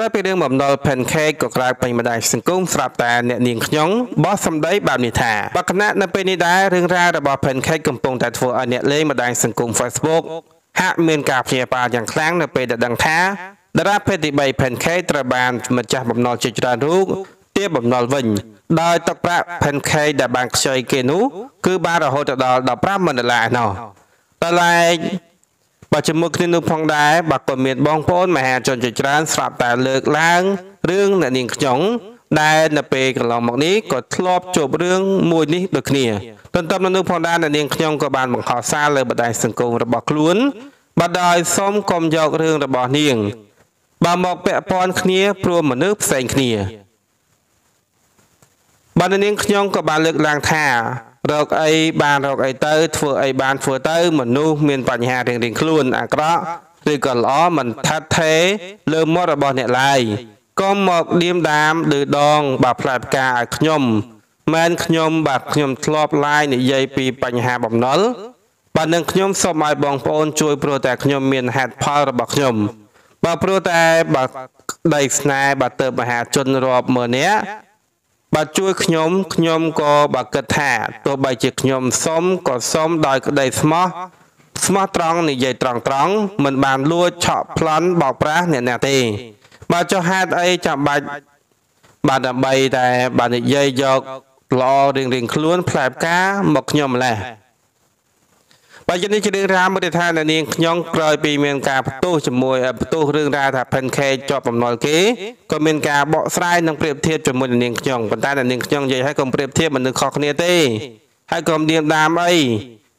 ក្រោយពីរឿងបំណុល pancake ក៏ក្រើកពេញបណ្ដាញសង្គមស្រាប់តែអ្នកនាងខ្ញុំបោះសម្ដីបែបនេះថាបកណៈនៅពេលនេះដែររឿងរ៉ាវរបស់ pancake កំពុងតែធ្វើឲ្យអ្នកលេងបណ្ដាញសង្គម Facebook ហាក់មានការព្យាបាលយ៉ាងខ្លាំងនៅពេលដែលដឹងថាតារាភេទទី3 pancake ត្រូវបានម្ចាស់បំណុលជាច្រើនរូបទាបបំណុលវិញដោយទឹកប្រាក់ pancake ដែលបានខ្ចីគេនោះគឺបានរហូតដល់15ម៉ឺនដុល្លារឯណោះតឡែក បើជាមួយគ្នានោះផងដែរបើក៏មានបងប្អូនមហាជនជាច្រើនស្រាប់តែលើកឡើងរឿងអ្នកនាងខ្ញុំដែលនៅពេលកន្លងមកនេះក៏ធ្លាប់ជួបរឿងមួយនេះដូចគ្នាទន្ទឹមនឹងនោះផងដែរអ្នកនាងខ្ញុំក៏បានបង្ខំសារលើបណ្ដាញសង្គមរបស់ខ្លួនបើដោយសូមកុំយករឿងរបស់នាងបើមកពាក់ព័ន្ធគ្នាព្រោះមនុស្សផ្សេងគ្នាបាទនាងខ្ញុំក៏បានលើកឡើងថា រកអីបានរកអីទៅ ធ្វើអីបានធ្វើទៅ មនុស្សមានបញ្ហារៀងៗខ្លួនអាក្រក់ឬក៏ល្អមិនថាត់ថេរលើមាត់របស់អ្នកឡើយកុំមកឌៀមដាមឬដង បាទផ្លែផ្កាឲ្យខ្ញុំមែនខ្ញុំបាទខ្ញុំធ្លាប់ឡាយនិយាយពីបញ្ហាបំណុលបាទនឹងខ្ញុំសូមឲ្យបងប្អូនជួយព្រោះតែខ្ញុំមានហេតុផលរបស់ខ្ញុំបាទព្រោះតែបាទដីស្នេហ៍បាទទៅមហាជនរាប់ម៉ឺននាក់ បើជួយខ្ញុំខ្ញុំក៏បើគិតថាទោះបីជាខ្ញុំសុំក៏សុំដោយក្តីស្មោះស្មោះត្រង់និយាយត្រង់ត្រង់មិនបានលួចឆក់ប្លន់បោកប្រាស់អ្នកណាទេ បើចុះហេតុអីចាំបាច់បាទដើម្បីតែបាទនិយាយយកល្អរៀងរៀងខ្លួនផ្លែផ្កាមកខ្ញុំម្លេះ បើយនេះជារឿងរ៉ាវមួយថានាងខ្ញុំក្រោយពីមានការផ្ទុះជាមួយផ្ទុះរឿងរ៉ាវថា pancake ជាប់បំណុលគេក៏មានការបកស្រាយនិងប្រៀបធៀបជាមួយនាងខ្ញុំប៉ុន្តែនាងខ្ញុំនិយាយឲ្យកុំប្រៀបធៀបមនុស្សខុសគ្នាទេហើយកុំឌៀមដាមអី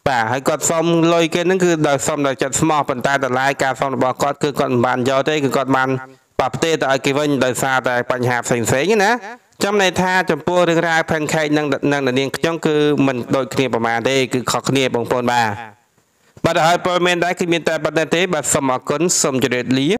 បាទហើយគាត់សុំលុយគេហ្នឹងគឺដោយសុំដោយចិត្តស្មោះប៉ុន្តែតម្លៃការសុំរបស់គាត់គឺគាត់មិនបានយកទេគឺគាត់បានបាក់ផ្ទេទៅឲ្យគេវិញដោយសារតែបញ្ហាផ្សេងផ្សេងណាចំណែកថាចំពោះរឿងរ៉ាវ pancake និងនិងនាងខ្ញុំគឺមិនដូចគ្នាប្រហែលទេគឺខុសគ្នាបងប្អូនបាទ បាទហើយព័ត៌មានដែរគឺមានតែប៉ុណ្្នេះទេបាទសូមអរគុណសូមជម្រាបលា